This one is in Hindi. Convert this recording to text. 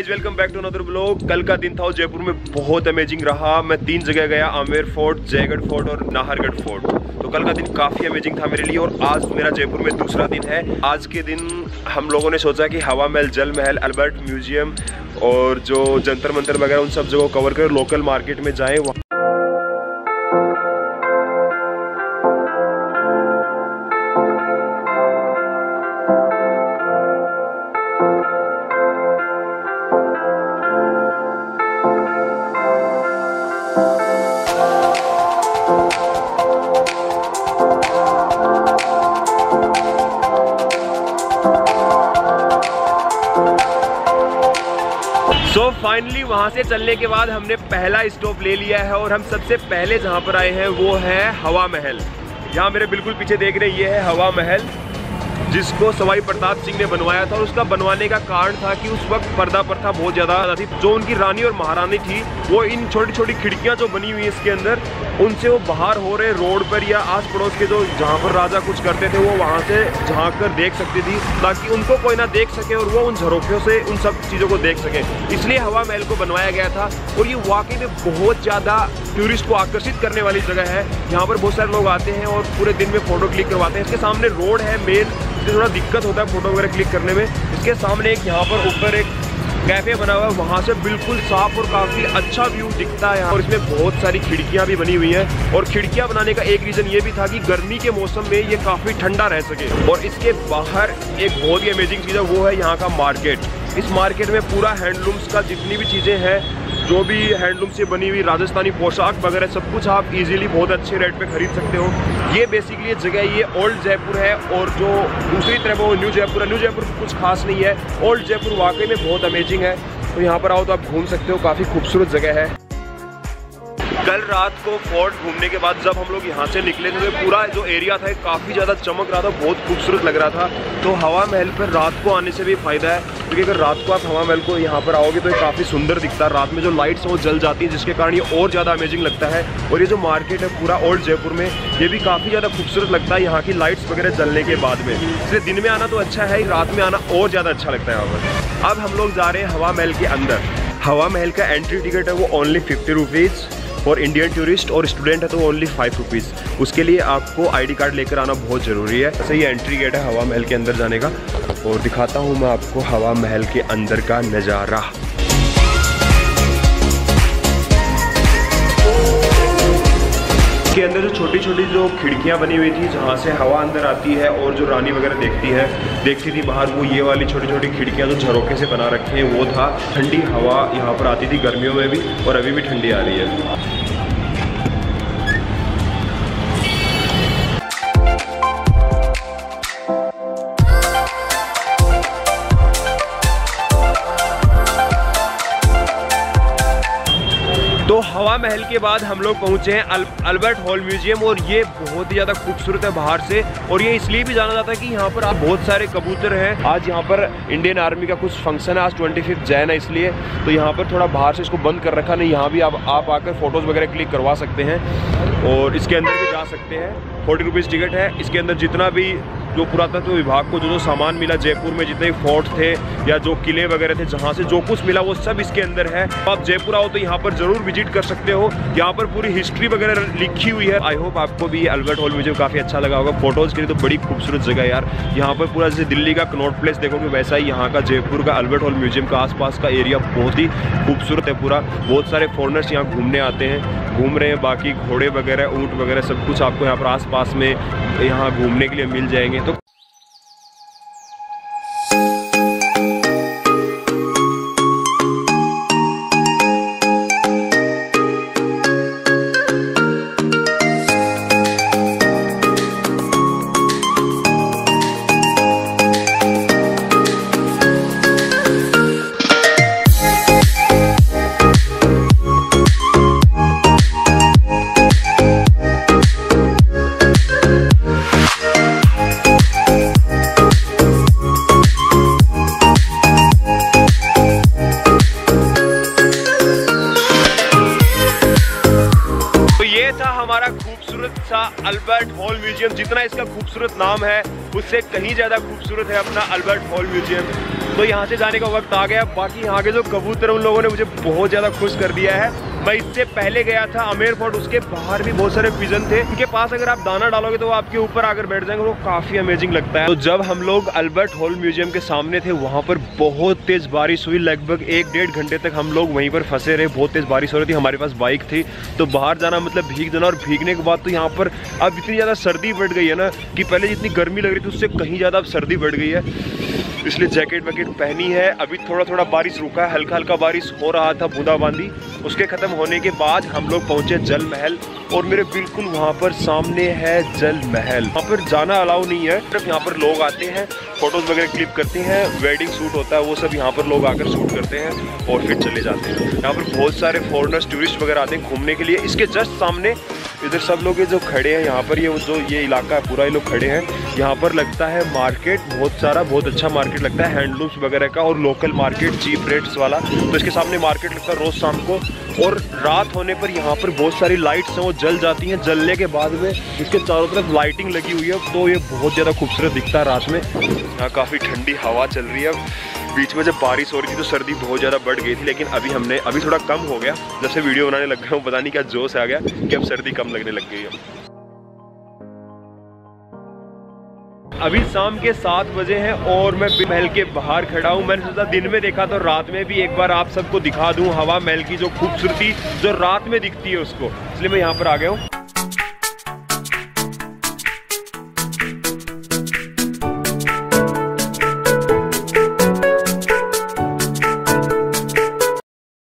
Guys welcome back to another blog कल का दिन था जयपुर में बहुत अमेजिंग रहा। मैं तीन जगह गया, आमेर फोर्ट, जयगढ़ फोर्ट और नाहरगढ़ फोर्ट। तो कल का दिन काफ़ी अमेजिंग था मेरे लिए और आज मेरा जयपुर में दूसरा दिन है। आज के दिन हम लोगों ने सोचा कि हवा महल, जल महल, अल्बर्ट म्यूज़ियम और जो जंतर मंतर वगैरह, उन सब जगह कवर कर लोकल मार्केट में जाएँ। सो फाइनली वहाँ से चलने के बाद हमने पहला स्टॉप ले लिया है और हम सबसे पहले जहाँ पर आए हैं वो है हवा महल। यहाँ मेरे बिल्कुल पीछे देख रहे ये है हवा महल। जिसको सवाई प्रताप सिंह ने बनवाया था और उसका बनवाने का कारण था कि उस वक्त पर्दा प्रथा बहुत ज़्यादा थी जो उनकी रानी और महारानी थी, वो इन छोटी छोटी खिड़कियाँ जो बनी हुई है इसके अंदर, उनसे वो बाहर हो रहे रोड पर या आस पड़ोस के जो जहाँ पर राजा कुछ करते थे, वो वहाँ से झाँक कर देख सकती थी, ताकि उनको कोई ना देख सके और वो उन झरोखियों से, उन सब चीज़ों को देख सके। इसलिए हवा महल को बनवाया गया था और ये वाकई में बहुत ज़्यादा टूरिस्ट को आकर्षित करने वाली जगह है। यहाँ पर बहुत सारे लोग आते हैं और पूरे दिन में फ़ोटो क्लिक करवाते हैं। इसके सामने रोड है मेन इससे थोड़ा दिक्कत होता है फ़ोटो वगैरह क्लिक करने में, इसके सामने एक यहाँ पर ऊपर एक कैफ़े बना हुआ है, वहाँ से बिल्कुल साफ़ और काफ़ी अच्छा व्यू दिखता है और इसमें बहुत सारी खिड़कियाँ भी बनी हुई हैं। और खिड़कियाँ बनाने का एक रीज़न ये भी था कि गर्मी के मौसम में ये काफ़ी ठंडा रह सके। और इसके बाहर एक बहुत ही अमेजिंग चीज़ है, वो है यहाँ का मार्केट इस मार्केट में पूरा हैंडलूम्स का जितनी भी चीज़ें हैं, जो भी हैंडलूम से बनी हुई राजस्थानी पोशाक वगैरह, सब कुछ आप इजीली बहुत अच्छे रेट पे खरीद सकते हो। ये बेसिकली जगह ये ओल्ड जयपुर है और जो दूसरी तरफ़ वो न्यू जयपुर है। न्यू जयपुर कुछ खास नहीं है। ओल्ड जयपुर वाकई में बहुत अमेजिंग है। तो यहाँ पर आओ तो आप घूम सकते हो। काफ़ी खूबसूरत जगह है। कल रात को फोर्ट घूमने के बाद जब हम लोग यहाँ से निकले थे तो पूरा जो एरिया था काफ़ी ज़्यादा चमक रहा था, बहुत खूबसूरत लग रहा था। तो हवा महल पर रात को आने से भी फ़ायदा है, क्योंकि अगर रात को आप हवा महल को यहाँ पर आओगे तो ये काफ़ी सुंदर दिखता है। रात में जो लाइट्स हैं, वो जल जाती है, जिसके कारण ये और ज़्यादा अमेजिंग लगता है। और ये जो मार्केट है, पूरा ओल्ड जयपुर में, ये भी काफ़ी ज़्यादा खूबसूरत लगता है यहाँ की लाइट्स वगैरह जलने के बाद में। इसलिए दिन में आना तो अच्छा है, रात में आना और ज़्यादा अच्छा लगता है यहाँ पर। अब हम लोग जा रहे हैं हवा महल के अंदर। हवा महल का एंट्री टिकट है वो ओनली फिफ्टी रुपीज़ और इंडियन टूरिस्ट और स्टूडेंट है तो ओनली फाइव रुपीज़ उसके लिए आपको आईडी कार्ड लेकर आना बहुत ज़रूरी है। ऐसे ये एंट्री गेट है हवा महल के अंदर जाने का। और दिखाता हूँ मैं आपको हवा महल के अंदर का नज़ारा। इसके अंदर जो छोटी छोटी जो खिड़कियाँ बनी हुई थी, जहाँ से हवा अंदर आती है और जो रानी वगैरह देखती है, देखती थी बाहर, वो ये वाली छोटी छोटी खिड़कियाँ जो झरोके से बना रखी हैं, वो था ठंडी हवा, यहाँ पर आती थी गर्मियों में भी और अभी भी ठंडी आ रही है। हवा महल के बाद हम लोग पहुँचे हैं अल, अल्बर्ट हॉल म्यूज़ियम और ये बहुत ही ज़्यादा खूबसूरत है बाहर से और ये इसलिए भी जाना जाता है कि यहाँ पर आप बहुत सारे कबूतर हैं। आज यहाँ पर इंडियन आर्मी का कुछ फ़ंक्शन है आज ट्वेंटी फिफ्थ जैन है इसलिए तो यहाँ पर थोड़ा बाहर से इसको बंद कर रखा नहीं यहाँ भी आप आप आकर फ़ोटोज़ वगैरह क्लिक करवा सकते हैं और इसके अंदर भी जा सकते हैं। फोर्टी रुपीज़ टिकट है इसके अंदर जितना भी जो पुरातत्व विभाग को, जो जो सामान मिला जयपुर में, जितने फोर्ट थे या जो किले वगैरह थे, जहाँ से जो कुछ मिला, वो सब इसके अंदर है। तो आप जयपुर आओ तो यहाँ पर ज़रूर विज़िट कर सकते हो। यहाँ पर पूरी हिस्ट्री वगैरह लिखी हुई है। आई होप आपको भी अल्बर्ट हॉल म्यूज़ियम काफ़ी अच्छा लगा होगा। फ़ोटोज़ के लिए तो बड़ी खूबसूरत जगह यार। यहाँ पर पूरा जैसे दिल्ली का कनॉट प्लेस देखोगे, वैसा ही यहाँ का जयपुर का अल्बर्ट हॉल म्यूज़ियम का आसपास का एरिया बहुत ही खूबसूरत है पूरा। बहुत सारे फॉरनर्स यहाँ घूमने आते हैं, घूम रहे हैं, बाकी घोड़े वगैरह, ऊँट वगैरह सब कुछ आपको यहाँ पर आस में यहाँ घूमने के लिए मिल जाएँगे। तो हमारा खूबसूरत सा अल्बर्ट हॉल म्यूज़ियम, जितना इसका खूबसूरत नाम है, उससे कहीं ज़्यादा खूबसूरत है अपना अल्बर्ट हॉल म्यूज़ियम। तो यहाँ से जाने का वक्त आ गया, बाकी यहाँ के जो कबूतर उन लोगों ने मुझे बहुत ज़्यादा खुश कर दिया है। मैं इससे पहले गया था अमेर फोर्ट, उसके बाहर भी बहुत सारे पिजन थे। उनके पास अगर आप दाना डालोगे तो वो आपके ऊपर आकर बैठ जाएँगे, वो काफ़ी अमेजिंग लगता है। तो जब हम लोग अल्बर्ट हॉल म्यूज़ियम के सामने थे, वहाँ पर बहुत तेज़ बारिश हुई। लगभग एक डेढ़ घंटे तक हम लोग वहीं पर फंसे रहे। बहुत तेज़ बारिश हो रही थी, हमारे पास बाइक थी। तो बाहर जाना मतलब भीग जाना और भीगने के बाद तो यहाँ पर अब इतनी ज़्यादा सर्दी बढ़ गई है ना कि पहले जितनी गर्मी लग रही थी, उससे कहीं ज़्यादा अब सर्दी बढ़ गई है। इसलिए जैकेट वैकेट पहनी है। अभी थोड़ा थोड़ा बारिश रुका है। हल्का हल्का बारिश हो रहा था बूंदाबांदी। उसके ख़त्म होने के बाद हम लोग पहुँचे जल महल और मेरे बिल्कुल वहाँ पर सामने है जल महल वहाँ पर जाना अलाउ नहीं है। सिर्फ़ यहाँ पर लोग आते हैं, फ़ोटोज़ वगैरह क्लिक करते हैं, वेडिंग शूट होता है, वो सब यहाँ पर लोग आकर शूट करते हैं और फिर चले जाते हैं। यहाँ पर बहुत सारे फॉरनर्स टूरिस्ट वगैरह आते हैं घूमने के लिए। इसके जस्ट सामने इधर सब लोग ये जो खड़े हैं, यहाँ पर ये जो ये इलाका है, पूरा ये लोग खड़े हैं। यहाँ पर लगता है मार्केट बहुत सारा, बहुत अच्छा मार्केट लगता है, हैंडलूम्स वगैरह का और लोकल मार्केट, चीप रेट्स वाला। तो इसके सामने मार्केट लगता है रोज़ शाम को। और रात होने पर यहाँ पर बहुत सारी लाइट्स हैं, वो जल जाती हैं। जलने के बाद में इसके चारों तरफ़ लाइटिंग लगी हुई है। तो ये बहुत ज़्यादा खूबसूरत दिखता है रात में। यहाँ काफ़ी ठंडी हवा चल रही है। बीच में जब बारिश हो रही थी तो सर्दी बहुत ज़्यादा बढ़ गई थी, लेकिन अभी हमने, अभी थोड़ा कम हो गया। जब से वीडियो बनाने लग गया हूँ, पता नहीं क्या जोश आ गया कि अब सर्दी कम लगने लग गई है। अभी शाम के सात बजे हैं और मैं महल के बाहर खड़ा हूँ। मैंने सोचा दिन में देखा तो रात में भी एक बार आप सबको दिखा दूँ हवा महल की जो खूबसूरती, जो रात में दिखती है उसको। इसलिए मैं यहाँ पर आ गया हूँ।